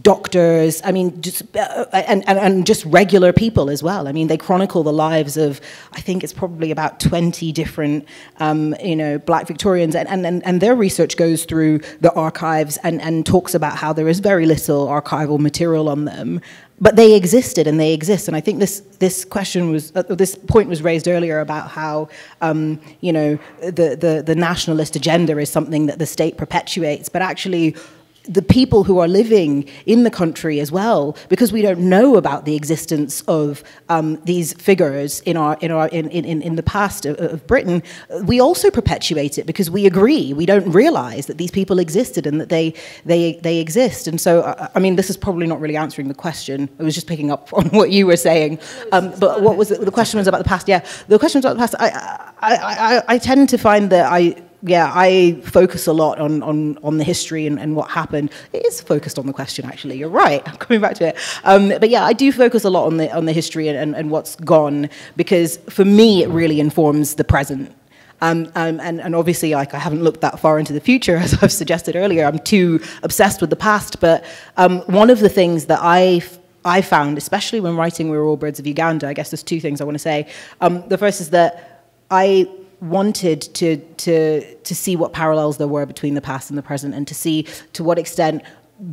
S3: doctors i mean just uh, and, and, and just regular people as well. I mean they chronicle the lives of i think it's probably about 20 different um, you know black victorians. And, and, and their research goes through the archives and, and talks about how there is very little archival material on them but they existed and they exist. And I think this this question was uh, this point was raised earlier about how um, you know the, the the nationalist agenda is something that the state perpetuates, but actually the people who are living in the country as well, because we don't know about the existence of um, these figures in our in our in, in, in the past of, of, Britain, we also perpetuate it because we agree. We don't realize that these people existed and that they they they exist. And so, uh, I mean, this is probably not really answering the question. I was just picking up on what you were saying. Um, but what was the, the question was about the past? Yeah, the question was about the past. I I, I, I tend to find that I yeah, I focus a lot on, on, on the history and, and what happened. It is focused on the question, actually. You're right. <laughs> I'm coming back to it. Um, but yeah, I do focus a lot on the, on the history and, and, and what's gone because for me, it really informs the present. Um, um, and, and, obviously, like I haven't looked that far into the future, <laughs> as I've suggested earlier. I'm too obsessed with the past. But um, one of the things that I I found, especially when writing we're All Birds of Uganda," I guess there's two things I want to say. Um, the first is that I wanted to, to, to see what parallels there were between the past and the present and to see to what extent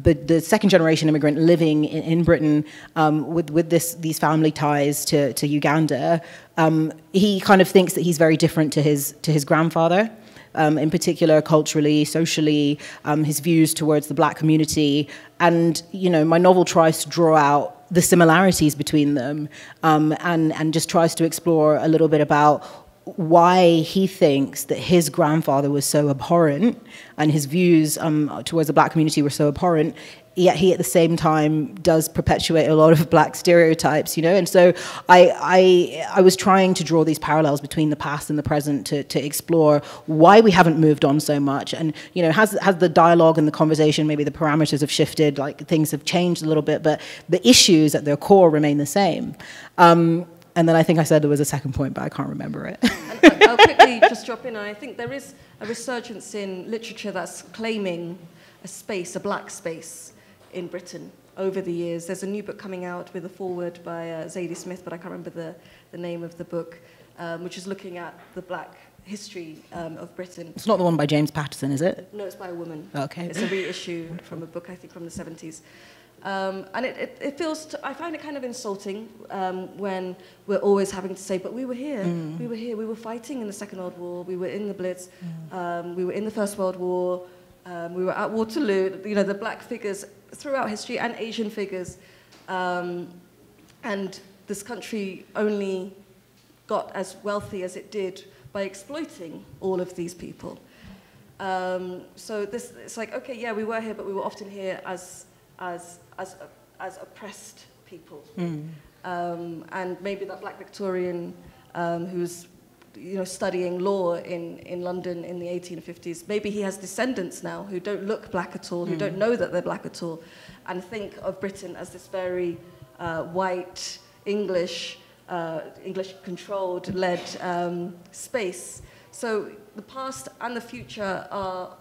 S3: the, the second generation immigrant living in, in Britain um, with, with this, these family ties to, to Uganda, um, he kind of thinks that he's very different to his, to his grandfather. Um, in particular, culturally, socially, um, his views towards the black community. And, you know, my novel tries to draw out the similarities between them um, and, and just tries to explore a little bit about why he thinks that his grandfather was so abhorrent and his views um, towards the black community were so abhorrent yet he at the same time does perpetuate a lot of <laughs> black stereotypes you know? And so I, I i was trying to draw these parallels between the past and the present to, to explore why we haven't moved on so much. And you know has has the dialogue and the conversation maybe the parameters have shifted like things have changed a little bit but the issues at their core remain the same. Um, and then I think I said there was a second point, but I can't remember it.
S2: I'll quickly <laughs> just drop in. I think there is a resurgence in literature that's claiming a space, a black space, in Britain over the years. There's a new book coming out with a foreword by uh, Zadie Smith, but I can't remember the, the name of the book, um, which is looking at the black history um, of Britain.
S3: It's not the one by James Patterson, is it?
S2: No, it's by a woman.
S3: Okay.
S2: It's a reissue from a book, I think, from the 70s. Um, and it, it, it feels, to, I find it kind of insulting um, when we're always having to say, but we were here, mm. we were here, we were fighting in the Second World War, we were in the Blitz, mm. um, we were in the First World War, um, we were at Waterloo, you know, the black figures throughout history and Asian figures. Um, and this country only got as wealthy as it did by exploiting all of these people. Um, so this, it's like, okay, yeah, we were here, but we were often here as, as as, as oppressed people. Mm. Um, and maybe that black Victorian um, who's you know, studying law in, in London in the 1850s, maybe he has descendants now who don't look black at all, who mm. don't know that they're black at all, and think of Britain as this very uh, white, English, uh, English-controlled, led um, space. So the past and the future are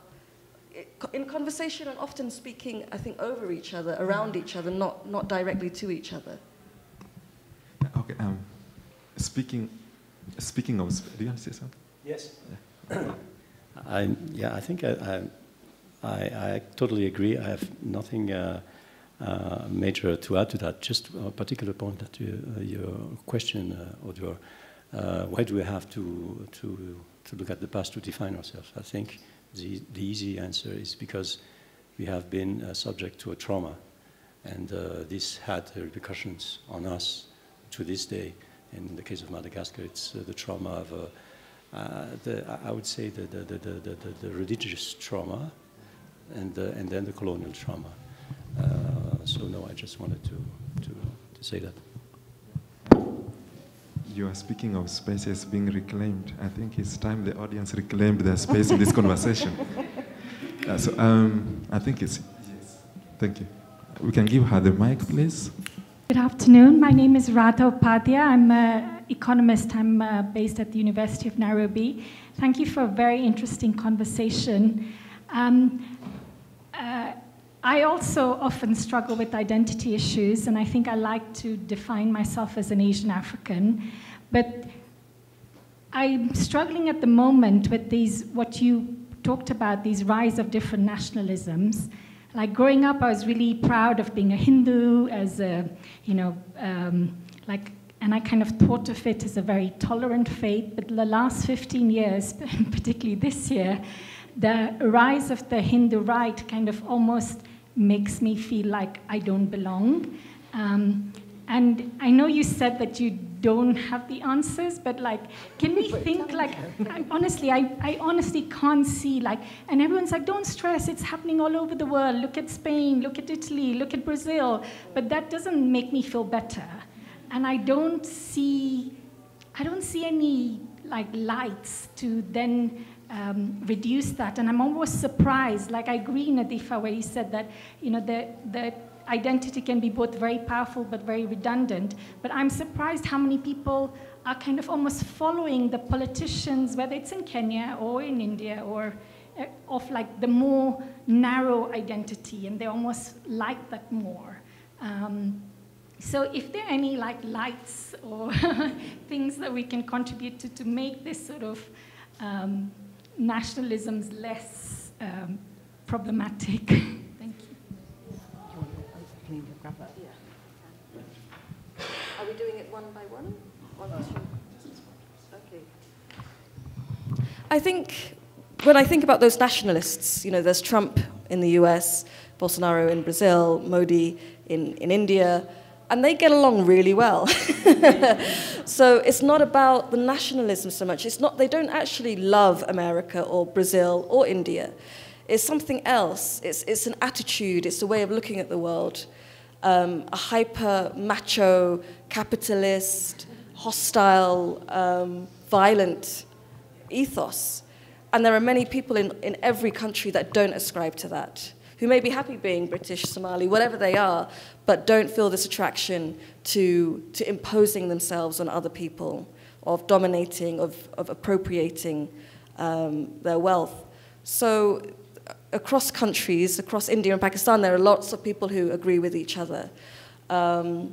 S2: in conversation and often speaking, I think, over each other, around each other, not, not directly to each other.
S1: Okay. Um, speaking, speaking of, do you want to say something?
S4: Yes. Yeah. I, yeah, I think I, I, I, totally agree. I have nothing uh, uh, major to add to that. Just a particular point that you, uh, your question, uh, or your, uh, why do we have to, to, to look at the past to define ourselves? I think the, the easy answer is because we have been uh, subject to a trauma, and uh, this had repercussions on us to this day. In the case of Madagascar, it's uh, the trauma of, uh, uh, the, I would say, the, the, the, the, the, religious trauma, and, and then the colonial trauma. Uh, so, no, I just wanted to, to, to say that
S1: you are speaking of spaces being reclaimed. I think it's time the audience reclaimed their space in this conversation. <laughs> Uh, so um, I think it's, yes. Thank you. We can give her the mic, please.
S5: Good afternoon. My name is Radha Upadhyay. I'm an economist. I'm uh, based at the University of Nairobi. Thank you for a very interesting conversation. Um, uh, I also often struggle with identity issues, and I think I like to define myself as an Asian African. But I'm struggling at the moment with these, what you talked about, these rise of different nationalisms like growing up, I was really proud of being a Hindu, as a, you know, um, like, and I kind of thought of it as a very tolerant faith. But the last 15 years, <laughs> particularly this year, the rise of the Hindu right kind of almost makes me feel like I don't belong. Um, and I know you said that you don't have the answers, but like, can we <laughs> think like, I, honestly, I, I honestly can't see like, and everyone's like, don't stress, it's happening all over the world. Look at Spain, look at Italy, look at Brazil. But that doesn't make me feel better. And I don't see, I don't see any like lights to then um, reduce that. And I'm almost surprised. Like I agree, Nadifa, where you said that, you know, the, the identity can be both very powerful but very redundant. But I'm surprised how many people are kind of almost following the politicians, whether it's in Kenya or in India or uh, of like the more narrow identity, and they almost like that more. Um, so if there are any like lights or <laughs> things that we can contribute to to make this sort of um, nationalisms less um, problematic. <laughs> Thank you.
S2: Are we doing it one by one? One. Okay. I think when I think about those nationalists, you know, there's Trump in the US, Bolsonaro in Brazil, Modi in, in India, and they get along really well. <laughs> so it's not about the nationalism so much. It's not, they don't actually love America or Brazil or India. It's something else. It's, it's an attitude, it's a way of looking at the world um, a hyper macho, capitalist, hostile, um, violent ethos. And there are many people in, in every country that don't ascribe to that, who may be happy being British, Somali, whatever they are, but don't feel this attraction to, to imposing themselves on other people, of dominating, of, of appropriating um, their wealth. So across countries, across India and Pakistan, there are lots of people who agree with each other. Um,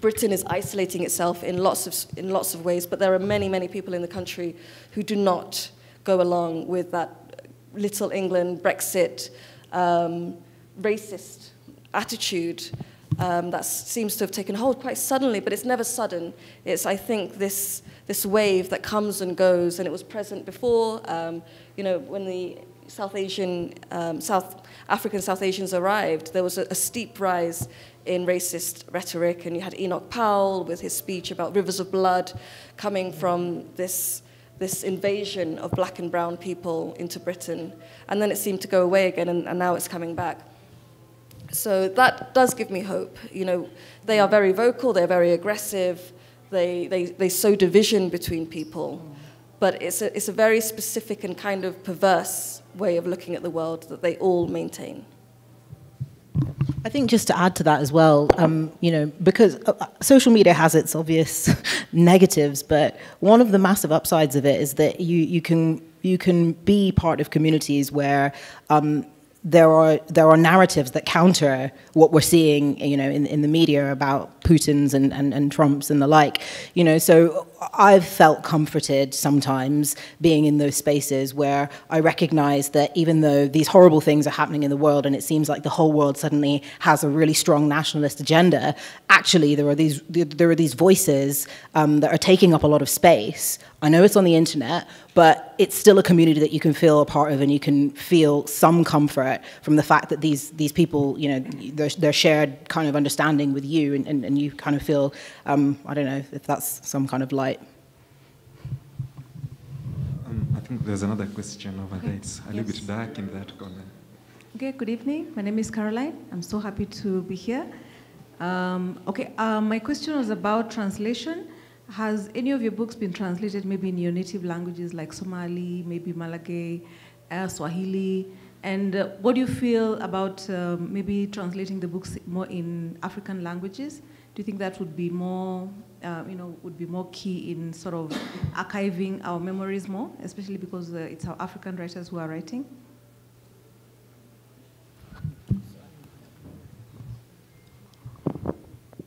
S2: Britain is isolating itself in lots, of, in lots of ways, but there are many, many people in the country who do not go along with that little England, Brexit, um, racist attitude um, that seems to have taken hold quite suddenly, but it's never sudden. It's, I think, this, this wave that comes and goes, and it was present before, um, you know, when the South Asian, um, South African South Asians arrived, there was a, a, steep rise in racist rhetoric, and you had Enoch Powell with his speech about rivers of blood coming from this, this invasion of black and brown people into Britain. And then it seemed to go away again, and, and now it's coming back. So that does give me hope. You know, they are very vocal, they're very aggressive, they, they, they sow division between people but it's a, it's a very specific and kind of perverse way of looking at the world that they all maintain.
S3: I think just to add to that as well, um, you know, because uh, social media has its obvious <laughs> negatives, but one of the massive upsides of it is that you, you can you can be part of communities where um, there are there are narratives that counter what we're seeing, you know, in, in the media about Putin's and, and, and Trump's and the like. You know, so I've felt comforted sometimes being in those spaces where I recognize that even though these horrible things are happening in the world and it seems like the whole world suddenly has a really strong nationalist agenda, actually there are these there are these voices um, that are taking up a lot of space. I know it's on the internet, but it's still a community that you can feel a part of and you can feel some comfort from the fact that these these people, you know, they're shared kind of understanding with you and, and, and you kind of feel, um, I don't know if that's some kind of light.
S1: Um, I think there's another question over okay. there. It's a yes. little bit dark in that corner.
S6: Okay, good evening. My name is Caroline. I'm so happy to be here. Um, okay, uh, my question was about translation. Has any of your books been translated maybe in your native languages like Somali, maybe Malagay, uh, Swahili? And uh, what do you feel about uh, maybe translating the books more in African languages? Do you think that would be more, uh, you know, would be more key in sort of archiving our memories more, especially because uh, it's our African writers who are writing?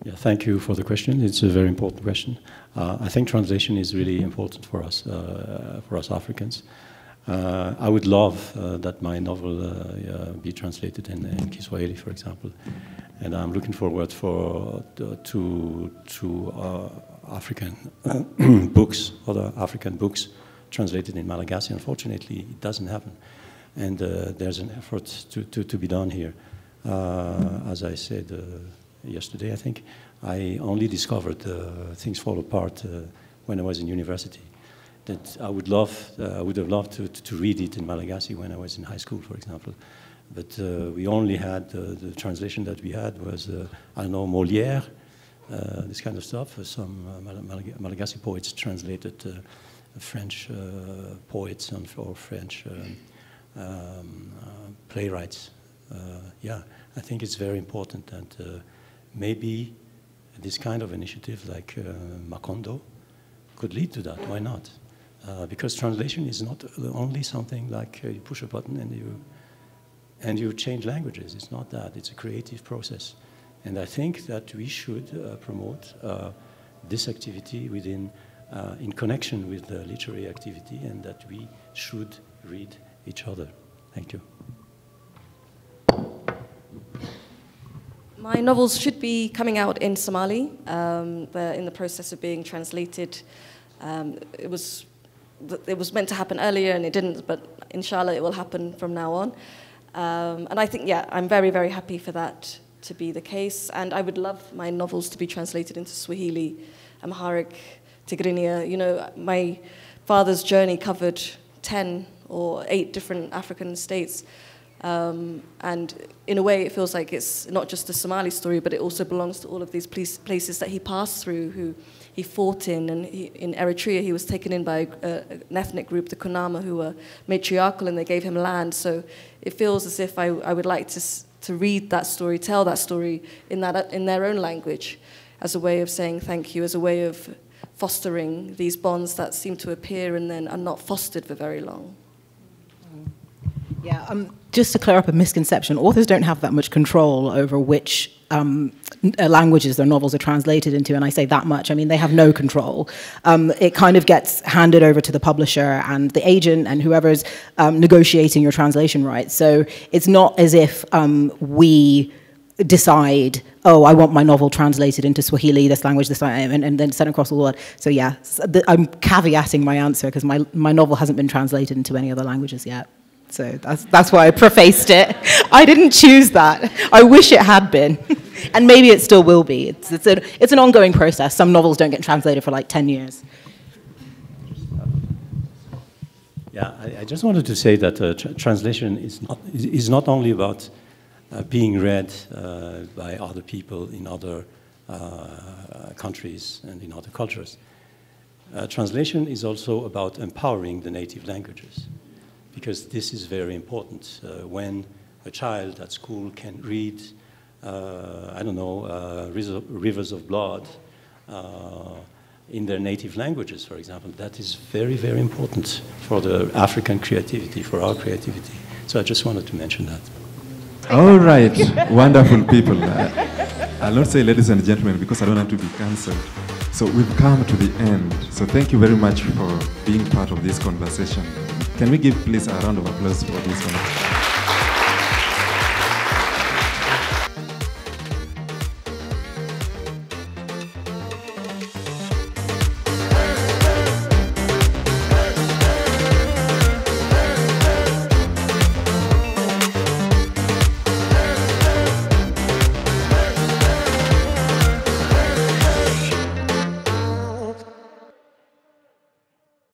S4: Yeah, thank you for the question. It's a very important question. Uh, I think translation is really important for us, uh, for us Africans. Uh, I would love uh, that my novel be translated in, in, Kiswahili, for example, and I'm looking forward for uh, to to African <clears throat> books, other African books translated in Malagasy. Unfortunately, it doesn't happen, and there's an effort to, to, to be done here. as I said yesterday, I think, I only discovered uh, things fall apart uh, when I was in university. That I would love, uh, I would have loved to, to, read it in Malagasy when I was in high school, for example. But uh, we only had the translation that we had was, uh, I don't know, Molière, uh, this kind of stuff. some Malag Malagasy poets translated French poets or French um, um, playwrights. yeah, I think it's very important that maybe this kind of initiative like uh, Macondo could lead to that. Why not? Uh, because translation is not only something like uh, you push a button and you and you change languages. It's not that. It's a creative process, and I think that we should uh, promote uh, this activity within uh, in connection with the literary activity, and that we should read each other. Thank you.
S2: My novels should be coming out in Somali. Um, they're in the process of being translated. Um, it was it was meant to happen earlier and it didn't, but inshallah it will happen from now on. Um, and I think, yeah, I'm very, very happy for that to be the case. And I would love my novels to be translated into Swahili, Amharic, Tigrinya. You know, my father's journey covered 10 or 8 different African states. Um, and in a way, it feels like it's not just a Somali story, but it also belongs to all of these places that he passed through, who he fought in. And he, in Eritrea, he was taken in by a, an ethnic group, the Kunama, who were matriarchal, and they gave him land. So it feels as if I, I would like to, to read that story, tell that story in, that, in their own language, as a way of saying thank you, as a way of fostering these bonds that seem to appear and then are not fostered for very long.
S3: Yeah, um, just to clear up a misconception, authors don't have that much control over which um, uh, languages their novels are translated into, and I say that much. I mean, they have no control. Um, it kind of gets handed over to the publisher and the agent and whoever's um, negotiating your translation rights. So it's not as if um, we decide, oh, I want my novel translated into Swahili, this language, this and, and then sent across the world. So yeah, I'm caveating my answer because my, my novel hasn't been translated into any other languages yet. So that's, that's why I prefaced it. <laughs> I didn't choose that. I wish it had been. <laughs> and maybe it still will be. It's, it's, a, it's an ongoing process. Some novels don't get translated for like 10 years.
S4: Yeah, I, I just wanted to say that uh, tra translation is not, is not only about uh, being read uh, by other people in other uh, countries and in other cultures. Uh, translation is also about empowering the native languages because this is very important. Uh, when a child at school can read, uh, I don't know, uh, rivers of blood uh, in their native languages, for example, that is very, very important for the African creativity, for our creativity. So I just wanted to mention that.
S1: All right, <laughs> wonderful people. I'll not say ladies and gentlemen because I don't want to be cancelled. So we've come to the end. So thank you very much for being part of this conversation. Can we give please a round of applause for this one?